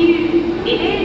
you. It is.